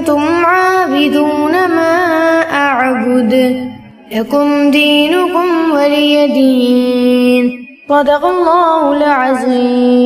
أنتم عابدون ما أعبد لكم دينكم ولي دين. صدق الله العظيم.